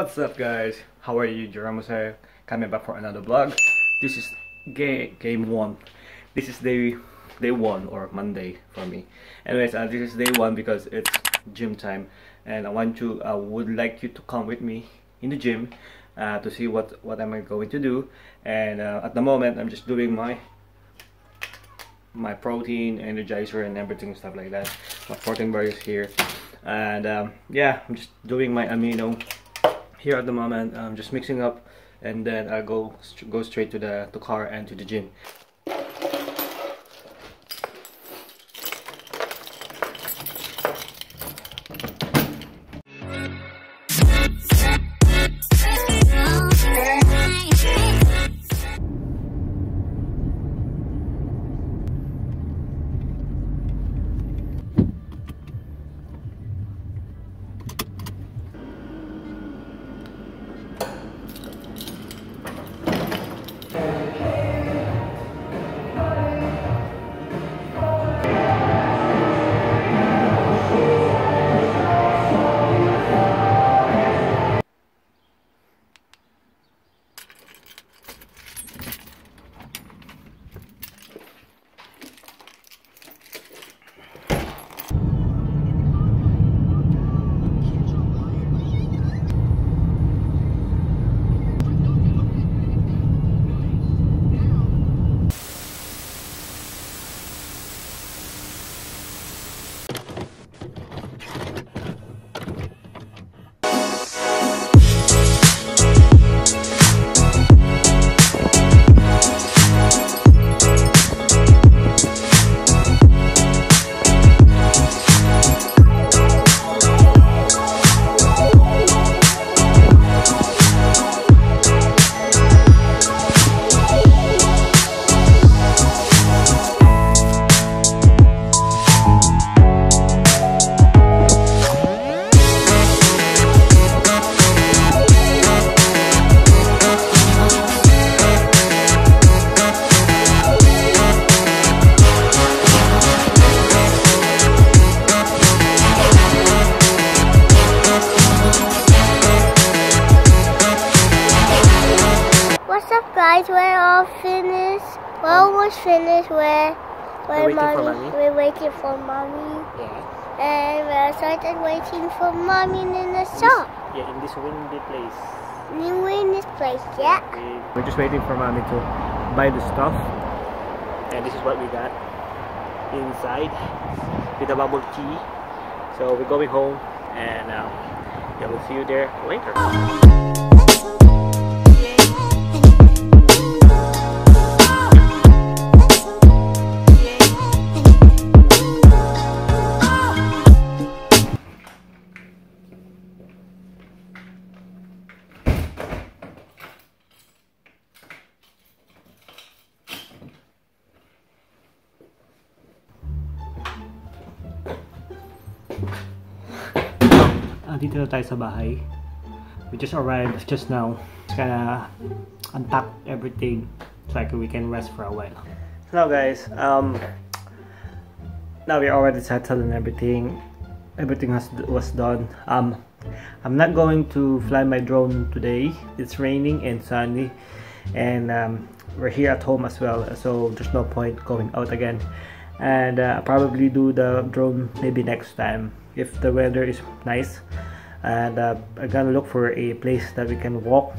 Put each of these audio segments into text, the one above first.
What's up guys? How are you? Jerome here, coming back for another vlog. This is game game one. This is day day one or Monday for me. Anyways, uh, this is day one because it's gym time, and I want to I would like you to come with me in the gym uh, to see what what am I going to do. And uh, at the moment, I'm just doing my my protein energizer and everything stuff like that. My protein bar is here, and um, yeah, I'm just doing my amino here at the moment I'm just mixing up and then I go go straight to the, the car and to the gym guys? We're all finished. We're almost finished. We're, we're, We're waiting for mommy. mommy. We're waiting for mommy. yeah And we're started waiting for mommy in the shop. yeah in this windy place New in this place, yeah. we're just waiting for mommy to buy the stuff and this is what we got inside with the bubble tea so we're going home and um, yeah we'll see you there later Dito na tayo sa bahay. We just arrived just now. Just gonna unpack everything so like we can rest for a while. Hello guys. Um, now we already settled and everything. Everything has was done. Um, I'm not going to fly my drone today. It's raining and sunny, and um, we're here at home as well. So there's no point going out again. And uh, probably do the drone maybe next time if the weather is nice. And uh, I'm gonna look for a place that we can walk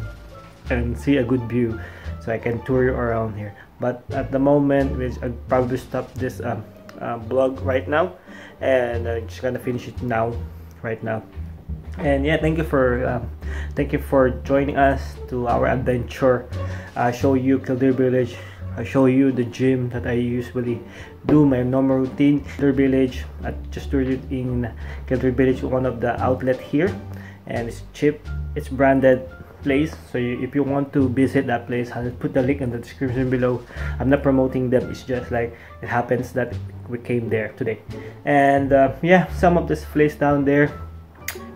and see a good view so I can tour you around here. But at the moment we I'll probably stop this um, uh, blog right now. And I'm just gonna finish it now right now. And yeah thank you for um, thank you for joining us to our adventure. I show you Kildare Village I show you the gym that I usually do my normal routine Kildare Village I just do in Kildare Village one of the outlet here. And it's cheap it's branded place so you, if you want to visit that place I'll put the link in the description below. I'm not promoting them it's just like it happens that we came there today. And uh, yeah some of this place down there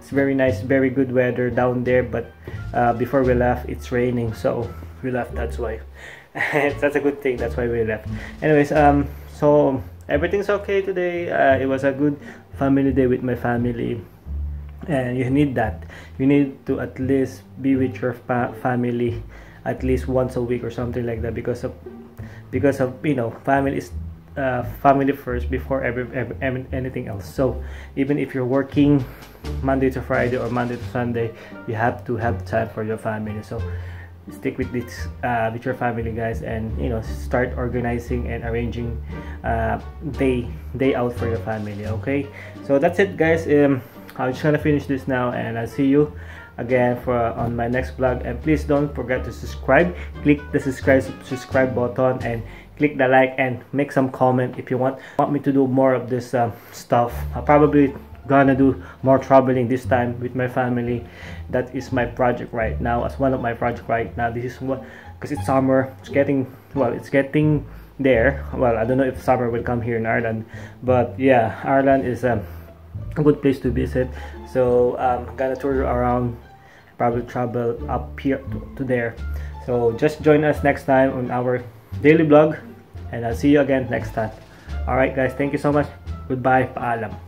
it's very nice very good weather down there but uh, before we left it's raining so we left that's why that's a good thing that's why we left. Anyways um so everything's okay today. Uh, it was a good family day with my family. And you need that. You need to at least be with your fa- family at least once a week or something like that because of because of you know family is uh, family first before every, every, anything else. So even if you're working monday to friday or monday to sunday you have to have time for your family. So stick with this uh, with your family guys and you know start organizing and arranging uh, day day out for your family okay? So that's it guys. Um i'm just gonna finish this now and i'll see you again for on my next vlog. And please don't forget to subscribe. Click the subscribe subscribe button and click the like and make some comment if you want want me to do more of this um, stuff. I'll probably gonna do more traveling this time with my family. That is my project right now as one of my project right now. This is what because it's summer it's getting well it's getting there. Well i don't know if summer will come here in ireland but yeah ireland is um, a good place to visit. So i'm um, gonna tour around probably travel up here to, to there. So just join us next time on our daily vlog and i'll see you again next time. All right guys thank you so much. Goodbye paalam